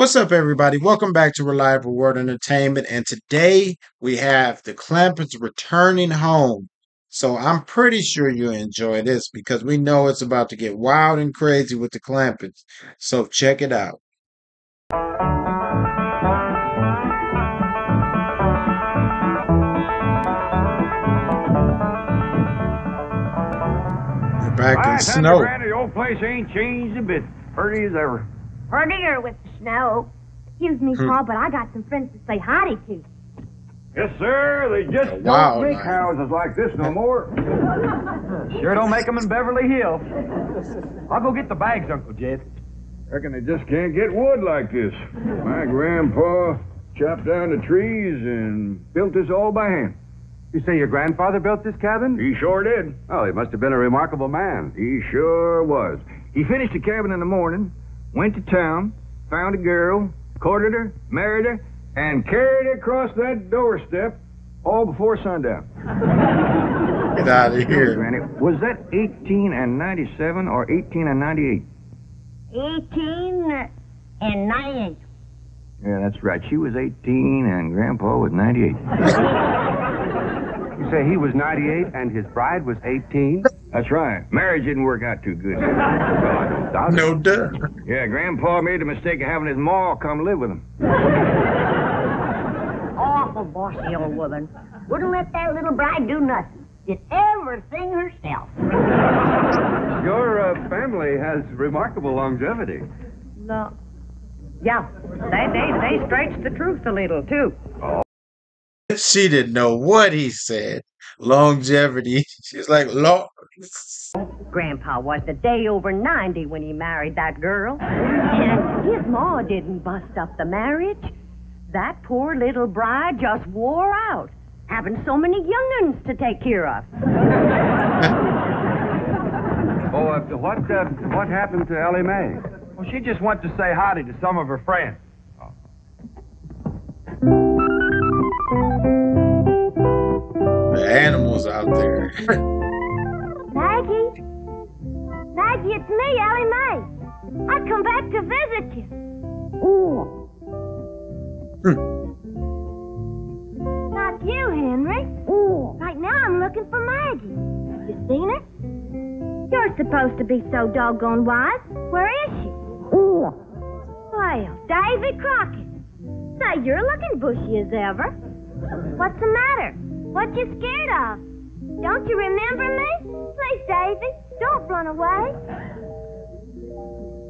What's up, everybody? Welcome back to Reliable World Entertainment. And today we have the Clampetts returning home. So I'm pretty sure you'll enjoy this because we know it's about to get wild and crazy with the Clampetts. So check it out. We're back in snow. Granny, the old place ain't changed a bit. Pretty as ever. Prettier with the snow. Excuse me, Hmm. Pa, but I got some friends to say howdy to. Yes, sir. They just don't make nice. houses like this no more. Sure don't make 'em in Beverly Hills. I'll go get the bags, Uncle Jed. Reckon they just can't get wood like this. My grandpa chopped down the trees and built this all by hand. You say your grandfather built this cabin? He sure did. Oh, he must have been a remarkable man. He sure was. He finished the cabin in the morning, went to town, found a girl, courted her, married her, and carried her across that doorstep all before sundown. Get out of here. Granny, was that 18 and 97 or 18 and 98? 18 and 98. Yeah, that's right. She was 18 and Grandpa was 98. You say he was 98 and his bride was 18? That's right. Marriage didn't work out too good. well, I don't doubt it. No duh. Yeah, Grandpa made the mistake of having his ma come live with him. Awful bossy old woman. Wouldn't let that little bride do nothing. Did everything herself. Your uh, family has remarkable longevity. No. Yeah, they, they, they stretch the truth a little, too. She didn't know what he said. Longevity. She's like, Lord. Grandpa was the day over 90 when he married that girl. And his ma didn't bust up the marriage. That poor little bride just wore out, having so many young'uns to take care of. Oh, uh, what uh, what happened to Ellie Mae? Well, she just went to say howdy to some of her friends. Animals out there. Maggie? Maggie, it's me, Ellie Mae. I come back to visit you. Ooh. Hmm. Not you, Henry. Ooh. Right now I'm looking for Maggie. You seen her? You're supposed to be so doggone wise. Where is she? Ooh. Well, David Crockett. Say, you're looking bushy as ever. What's the matter? What you scared of? Don't you remember me? Please, Davy, don't run away.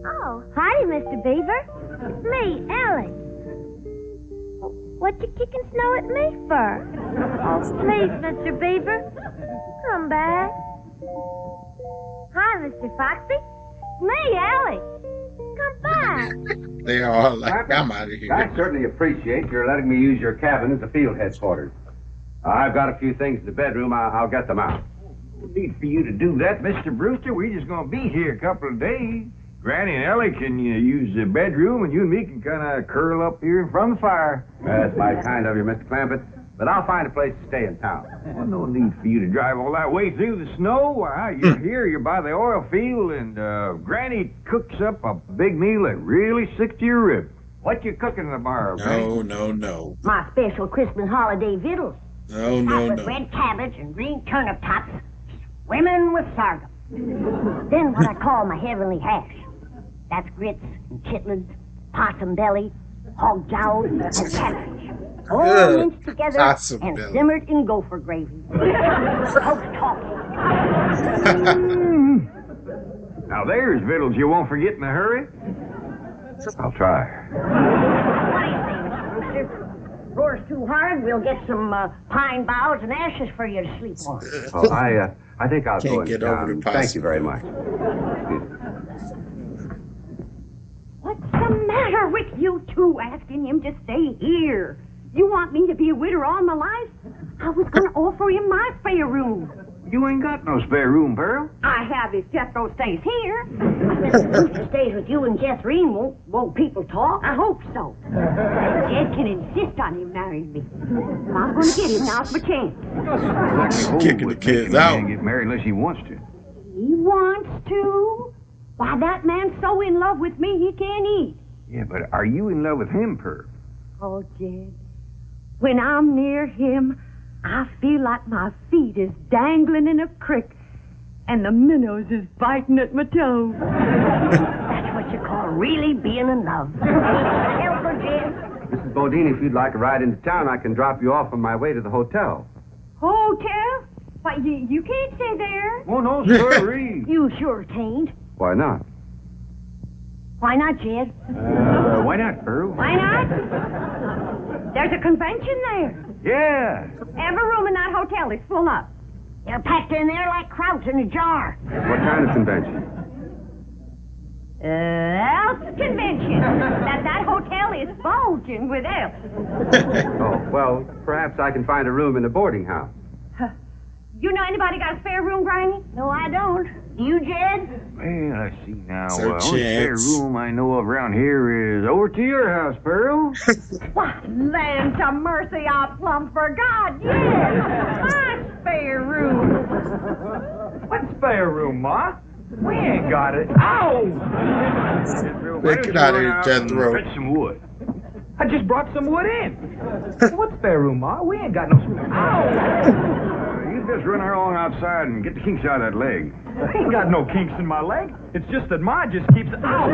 Oh, hi, Mr. Beaver. It's me, Ellie. What you kicking snow at me for? Oh, please, Mr. Beaver, come back. Hi, Mr. Foxy. It's me, Ellie. Come back. They are like, I'm out of here. I certainly appreciate your letting me use your cabin as a field headquarters. I've got a few things in the bedroom. I'll, I'll get them out. No need for you to do that, Mr. Brewster. We're just going to be here a couple of days. Granny and Ellie can uh, use the bedroom, and you and me can kind of curl up here in front of the fire. That's mighty kind of you, Mr. Clampett. But I'll find a place to stay in town. Well, no need for you to drive all that way through the snow. Why, you're here, you're by the oil field, and uh, Granny cooks up a big meal that really sticks to your ribs. What you cooking tomorrow, Granny? No, no, no. My special Christmas holiday victuals. No, no, with no. red cabbage and green turnip tops, swimming with sorghum. then what I call my heavenly hash. That's grits and chitlins, possum belly, hog jowls, and catfish. All Ugh, minced together possum and belly. simmered in gopher gravy. Folks talking. Now, there's victuals you won't forget in a hurry. I'll try. What do you say, Mr. Brewster? Roars too hard, we'll get some uh, pine boughs and ashes for you to sleep on. Oh, I uh, I think I'll Can't go into get over town. the Thank you very much. What's the matter with you two asking him to stay here? You want me to be a widow all my life? I was going to offer him my spare room. You ain't got no spare room, Pearl. I have if Jethro stays here. Mr. Brewster stays with you and Jethrine. Won't, won't people talk? I hope so. Jed can insist on him marrying me. I'm going to get him. Now's my chance. Exactly Kicking old the kids making a man out. Get married unless he wants to. He wants to. Why, that man's so in love with me he can't eat. Yeah, but are you in love with him, Pearl? Oh, Jed, when I'm near him, I feel like my feet is dangling in a creek and the minnows is biting at my toes. That's what you call really being in love. Help her, Jed. Mrs. Bodine, if you'd like a ride into town, I can drop you off on my way to the hotel. Hotel? Why, you, you can't stay there. Oh, no, sorry. You sure can't. Why not? Why not, Jed? uh, why not, Pearl? Why not? There's a convention there. Yeah. Every room in that hotel is full up. They're packed in there like krauts in a jar. What kind of convention? Elks convention. that that hotel is bulging with elks. Oh, well, perhaps I can find a room in a boarding house. You know anybody got a spare room, Granny? No, I don't. You, Jed? Well, I see now. So uh, only spare Chance. room I know of around here is over to your house, Pearl. Why, land to mercy, I plumb forgot. Yes, my spare room. what spare room, Ma? We ain't got it. Ow! Hey, get out of here, Jethro. Fetch some wood. I just brought some wood in. what spare room, Ma? We ain't got no spare. Ow! You just run along outside and get the kinks out of that leg. I ain't got no kinks in my leg. It's just that Ma just keeps. Ow!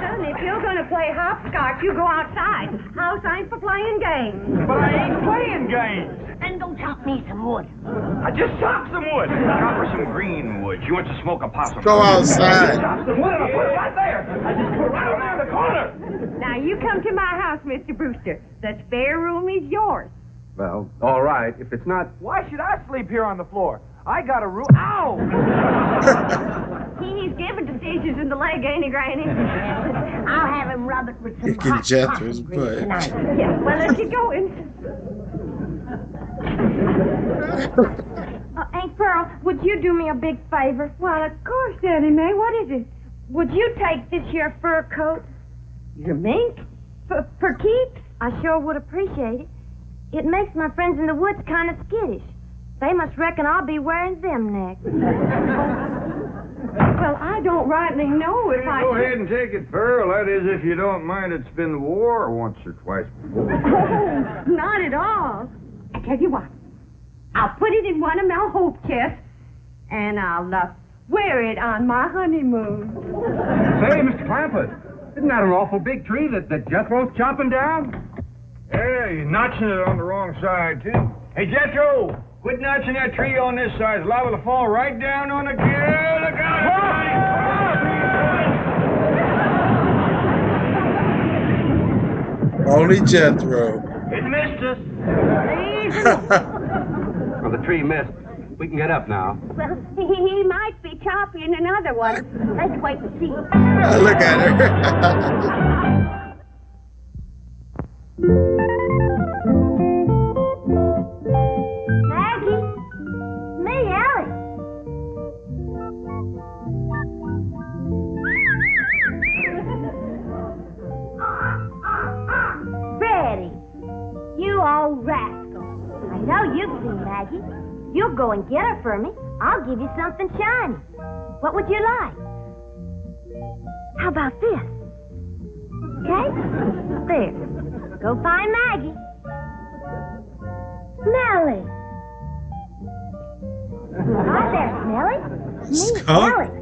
Son, if you're going to play hopscotch, you go outside. House ain't for playing games. But I ain't playing games. Then go chop me some wood. I just chopped some wood. Chop her some green wood. She wants to smoke a possum. Go outside. Chop some wood and I put it right there. I just put it right over there in the corner. Now, you come to my house, Mr. Brewster. The spare room is yours. Well, all right. If it's not. Why should I sleep here on the floor? I got a room. Ow! He's given to stitches in the leg, ain't he, Granny? I'll have him rub it with some Kicking hot Jethro's grease butt. tonight. Yeah, well, let's get going. Uh, Aunt Pearl, would you do me a big favor? Well, of course, Daddy May. What is it? Would you take this here fur coat? Your mink? For, for keeps? I sure would appreciate it. It makes my friends in the woods kind of skittish. They must reckon I'll be wearing them next. Well, I don't rightly know if I Go should. ahead and take it, Pearl. That is, if you don't mind it's been war once or twice before. Oh, not at all. I tell you what, I'll put it in one of my hope chests, and I'll uh, wear it on my honeymoon. Say, Mr. Clampett, isn't that an awful big tree that, that Jethro's chopping down? Yeah, you're notching it on the wrong side, too. Hey, Jethro, quit notching that tree on this side. It's liable to fall right down on the... Yeah, look out! Only Jethro. It missed us. Well, the tree missed. We can get up now. Well, he, he might be chopping another one. Let's wait and see. Look at her. Maggie? Me, Ellie. Freddie, you old rascal. I know you've seen Maggie. You'll go and get her for me. I'll give you something shiny. What would you like? How about this? Okay? There. Go find Maggie. Nellie. Hi there, Nellie. Me, Skunk? Nellie.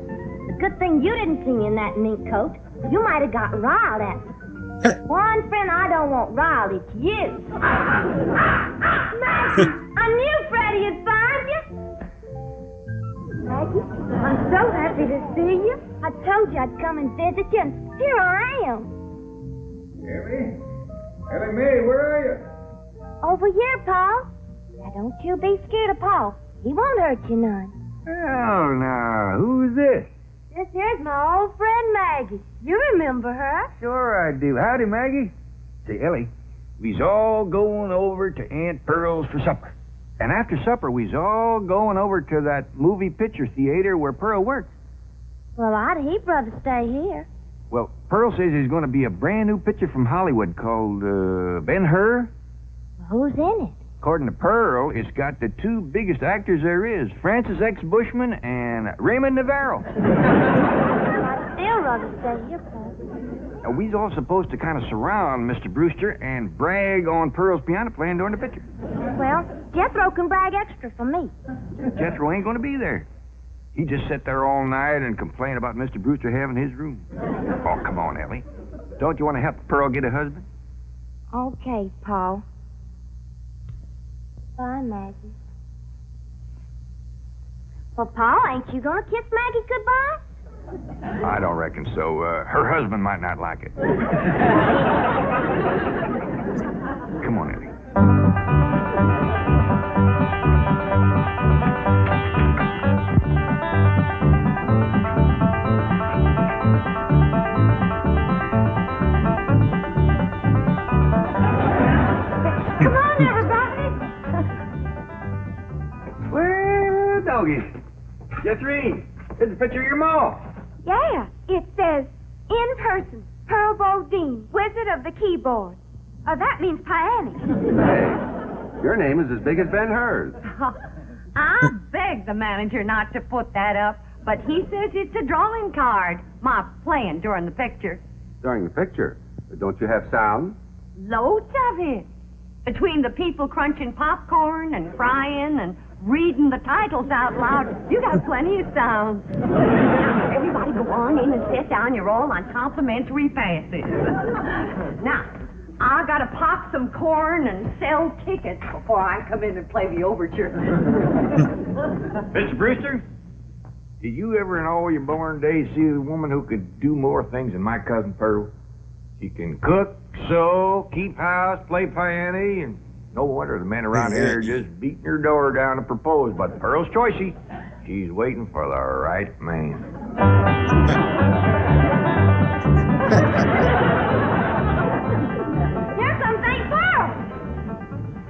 The good thing you didn't see me in that mink coat. You might have got riled at me. One friend I don't want riled, it's you. Maggie, I knew Freddie would find you. Maggie, I'm so happy to see you. I told you I'd come and visit you, and here I am. Ellie? Ellie Mae, where are you? Over here, Pa. Now, don't you be scared of Pa. He won't hurt you none. Oh, now, who's this? This here's my old friend Maggie. You remember her? Sure I do. Howdy, Maggie. Say, Ellie, we's all going over to Aunt Pearl's for supper. And after supper, we's all going over to that movie picture theater where Pearl works. Well, I'd he'd rather stay here. Well, Pearl says there's going to be a brand new picture from Hollywood called uh, Ben Hur. Who's in it? According to Pearl, it's got the two biggest actors there is Francis X. Bushman and Raymond Novarro. ought to stay here. Now, we's all supposed to kind of surround Mr. Brewster and brag on Pearl's piano playing during the picture. Well, Jethro can brag extra for me. Jethro ain't going to be there. He just sat there all night and complained about Mr. Brewster having his room. Oh, come on, Ellie. Don't you want to help Pearl get a husband? Okay, Pa. Bye, Maggie. Well, Pa, ain't you gonna kiss Maggie goodbye? I don't reckon so. Uh, her husband might not like it. Jethrine, here's a picture of your mom. Yeah, it says, in person, Pearl Bodine, Wizard of the Keyboard. Oh, that means Piany. Hey, your name is as big as Ben Hur's. I begged the manager not to put that up, but he says it's a drawing card. My playing during the picture. During the picture, don't you have sound? Loads of it. Between the people crunching popcorn and crying and reading the titles out loud, you got plenty of sound. Everybody go on in and sit down. You're all on complimentary passes. now, I gotta pop some corn and sell tickets before I come in and play the overture. Mr. Brewster, did you ever in all your born days see a woman who could do more things than my cousin Pearl? She can cook, sew, keep house, play piano, and no wonder the men around here are just beating her door down to propose. But Pearl's choicey. She's waiting for the right man. Here's something, Pearl.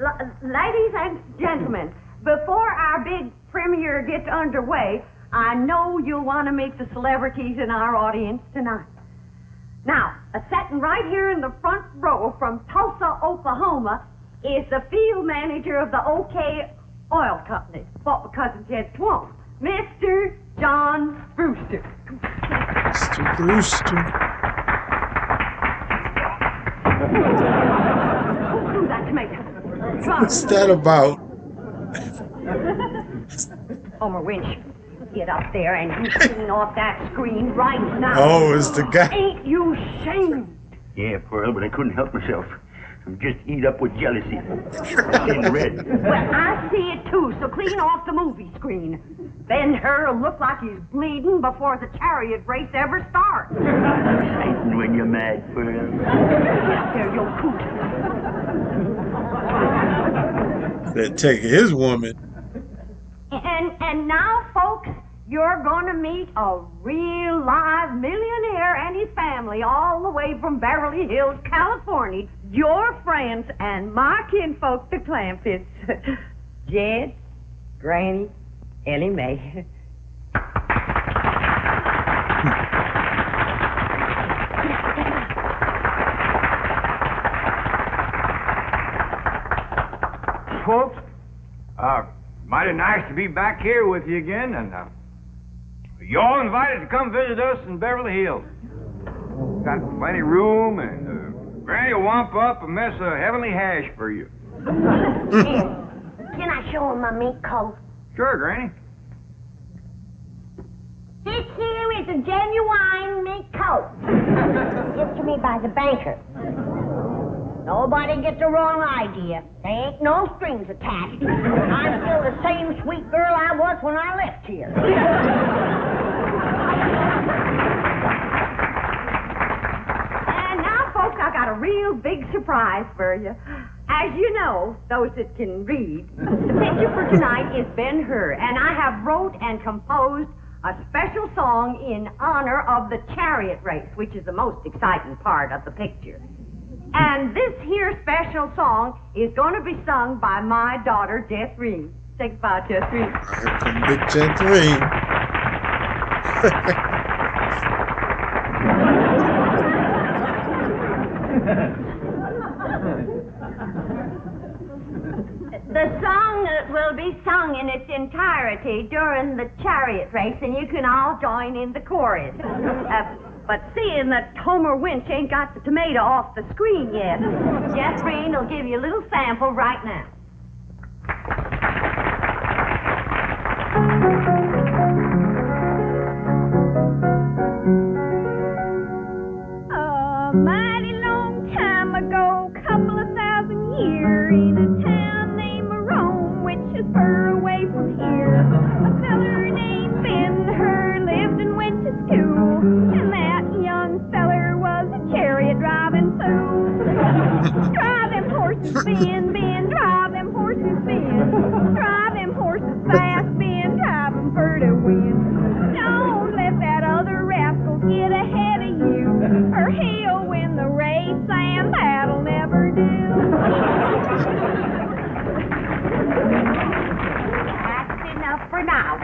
L- ladies and gentlemen, before our big premiere gets underway, I know you'll want to meet the celebrities in our audience tonight. Now, a sitting right here in the front row from Tulsa, Oklahoma, is the field manager of the OK Oil Company, bought my cousin Ted Swamp, Mr. John Brewster. Mr. Brewster. Ooh, that tomato. Try. What's that about? Homer Winch, get up there and you clean off that screen right now. Oh, it's the guy. Ain't you ashamed? Yeah, Pearl, but I couldn't help myself. I'm just eat up with jealousy. In red. Well, I see it too, so clean off the movie screen. Ben Hur'll look like he's bleeding before the chariot race ever starts. Exciting when you're mad, Pearl. Get up there, you coot. That take his woman. And and now, folks, you're gonna meet a real live millionaire and his family all the way from Beverly Hills, California. Your friends and my kinfolk, the Clampetts. Jed, Granny, Ellie Mae. Folks, mighty nice to be back here with you again, and uh, you all invited to come visit us in Beverly Hills. Got plenty of room, and uh, Granny will wamp up a mess of heavenly hash for you. Can I show him my mink coat? Sure, Granny. This here is a genuine mink coat. Given to me by the banker. Nobody gets the wrong idea. There ain't no strings attached. I'm still the same sweet girl I was when I left here. And now, folks, I got a real big surprise for you. As you know, those that can read, the picture for tonight is Ben Hur, and I have wrote and composed a special song in honor of the chariot race, which is the most exciting part of the picture. And this here special song is going to be sung by my daughter, Jethrine. Say goodbye, Jethrine. Here come Big Jethrine. The song uh, will be sung in its entirety during the chariot race, and you can all join in the chorus. Uh, but seeing that Homer Winch ain't got the tomato off the screen yet, Jethrine will give you a little sample right now.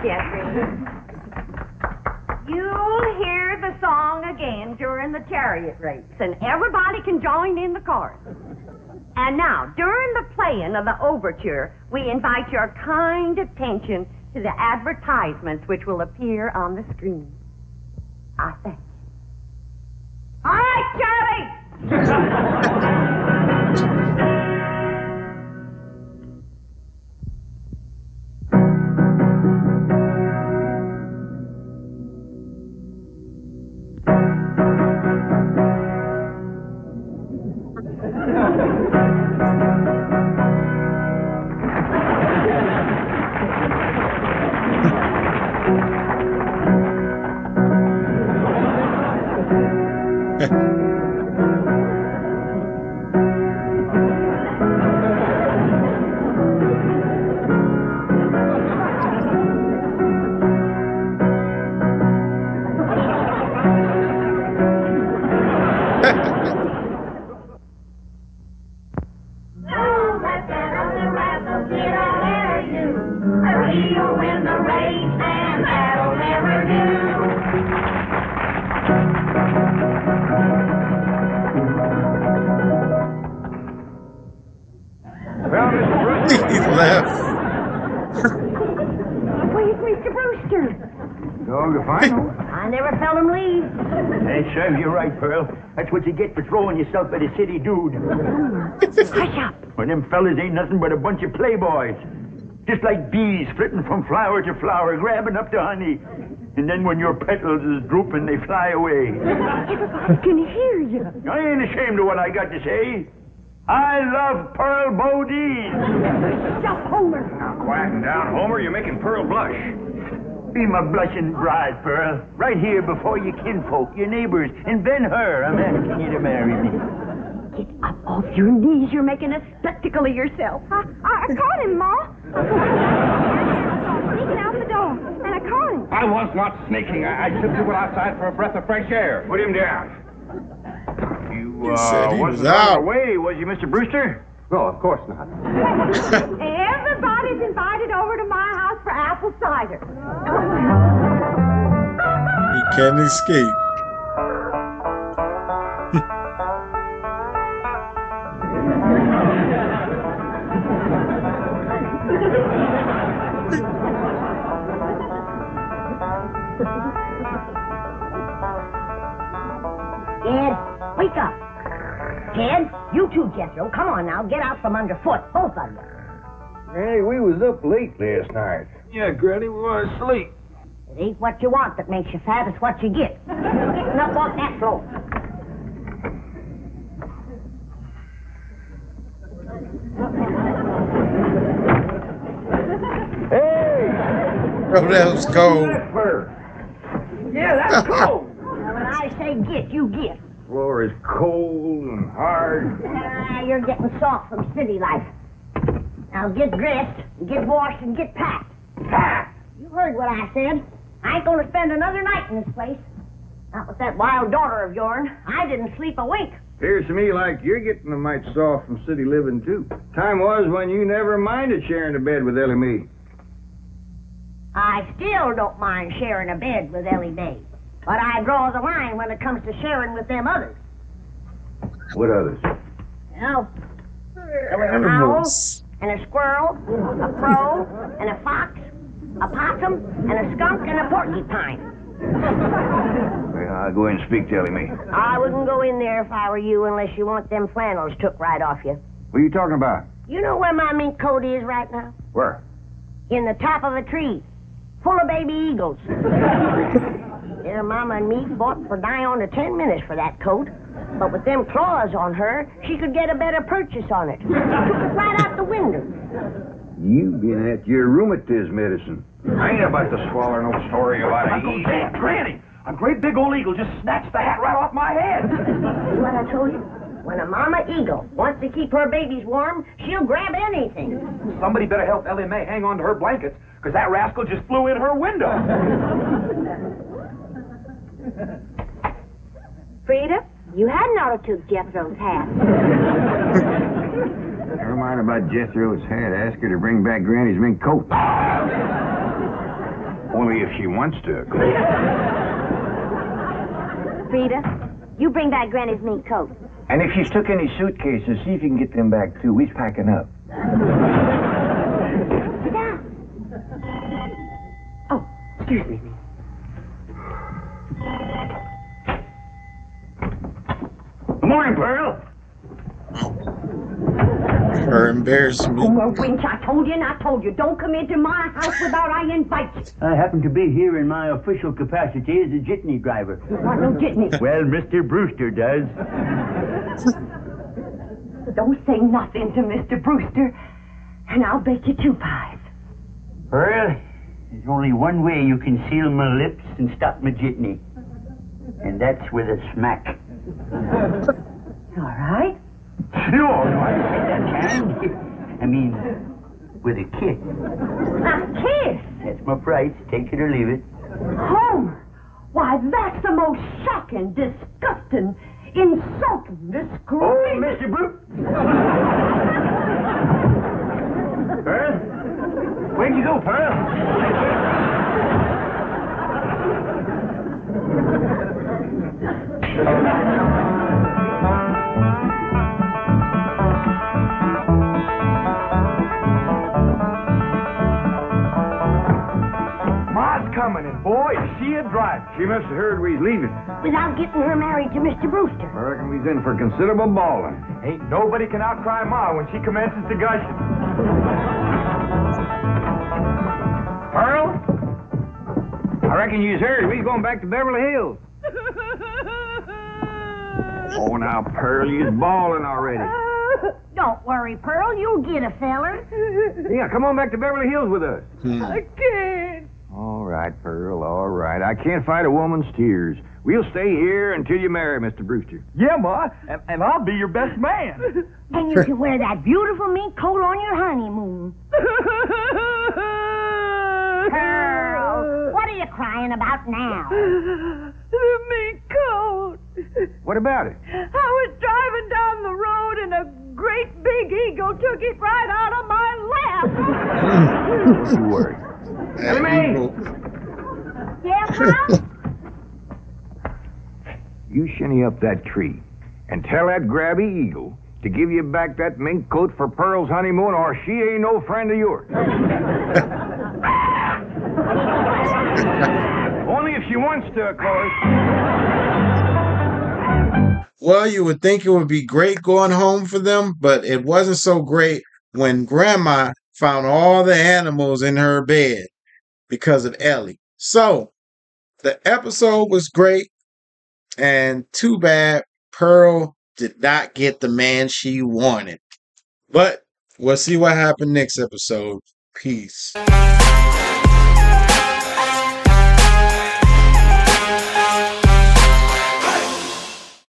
Jeffrey. You'll hear the song again during the chariot race, and everybody can join in the chorus. And now, during the playing of the overture, we invite your kind attention to the advertisements which will appear on the screen. I thank you. All right, Charlie! Mr. Brewster? dog to final. I never felt him leave. That serves you're right, Pearl. That's what you get for throwing yourself at a city dude. Hush up. When them fellas ain't nothing but a bunch of playboys. Just like bees flitting from flower to flower, grabbing up the honey. And then when your petals is drooping, they fly away. Everybody can hear you. I ain't ashamed of what I got to say. I love Pearl Bodine. Stop, Homer. Now, quieten down, Homer. You're making Pearl blush. Be my blushing bride, Pearl. Right here before your kinfolk, your neighbors, and Ben Hur. I'm asking you to marry me. Get up off your knees. You're making a spectacle of yourself. I, I, I caught him, Ma. Sneaking out the door, and I caught him. I was not sneaking. I, I simply went outside for a breath of fresh air. Put him down. You, uh, said he wasn't was on out. the way, was you, Mr. Brewster? No, of course not. Everybody's invited over to my house for apple cider. He can't escape. Ed, wake up. Ted, you too, Jethro. Come on now. Get out from underfoot, both of you. Hey, we was up late last night. Yeah, Granny, we want to sleep. It ain't what you want that makes you fat, it's what you get. Getting up off that floor. Hey! Oh, that was cold. Yeah, that's cold. Now, when I say get, you get. Floor is cold and hard. Ah, you're getting soft from city life. Now get dressed, get washed, and get packed. You heard what I said. I ain't gonna spend another night in this place. Not with that wild daughter of yourn. I didn't sleep a wink. Appears to me like you're getting a mite soft from city living, too. Time was when you never minded sharing a bed with Ellie Mae. I still don't mind sharing a bed with Ellie Mae. But I draw the line when it comes to sharing with them others. What others? Well, There was an owl and a squirrel, a crow and a fox, a possum and a skunk and a porcupine. Well, I'll go in and speak to Ellie Mae. I wouldn't go in there if I were you unless you want them flannels took right off you. What are you talking about? You know where my mink coat is right now? Where? In the top of a tree, full of baby eagles. Their mama and me fought for nigh on to ten minutes for that coat. But with them claws on her, she could get a better purchase on it. Took it right out the window. You been at your rheumatism medicine. I ain't about to swallow no story about a Uncle Sam, Granny, a great big old eagle just snatched the hat right off my head. See what I told you? When a mama eagle wants to keep her babies warm, she'll grab anything. Somebody better help Ellie Mae hang on to her blankets, because that rascal just flew in her window. Frida, you hadn't ought to took Jethro's hat. Never mind about Jethro's hat. Ask her to bring back Granny's mink coat. Only if she wants to, of course. Frida, you bring back Granny's mink coat. And if she's took any suitcases, see if you can get them back too. We's packing up. Sit down. Oh, excuse me. Good morning, Pearl. Her embarrassment. Homer oh, Winch, I told you and I told you, don't come into my house without I invite you. I happen to be here in my official capacity as a jitney driver. You want no jitney. Well, Mr. Brewster does. Don't say nothing to Mr. Brewster, and I'll bet you two pies. Pearl, there's only one way you can seal my lips and stop my jitney. And that's with a smack. All right. No, no, I said that kind. I mean, with a kiss. A kiss! That's my price. Take it or leave it. Homer! Why, that's the most shocking, disgusting, Brewster. I in for considerable bawling. Ain't nobody can outcry Ma when she commences to gushing. Pearl? I reckon you's heard we's going back to Beverly Hills. Oh, now, Pearl, you's bawling already. Don't worry, Pearl, you'll get a feller. Yeah, come on back to Beverly Hills with us. I can't. All right, Pearl, all right. I can't fight a woman's tears. We'll stay here until you marry Mr. Brewster. Yeah, Ma, and, and I'll be your best man. And you can wear that beautiful mink coat on your honeymoon. Pearl, what are you crying about now? The mink coat. What about it? I was driving down the road and a great big eagle took it right out of my lap. Don't you worry. That eagle. Yeah, Pearl? You shinny up that tree and tell that grabby eagle to give you back that mink coat for Pearl's honeymoon, or she ain't no friend of yours. Only if she wants to, of course. Well, you would think it would be great going home for them, but it wasn't so great when Grandma found all the animals in her bed because of Ellie. So, the episode was great, and too bad Pearl did not get the man she wanted. But we'll see what happened next episode. Peace.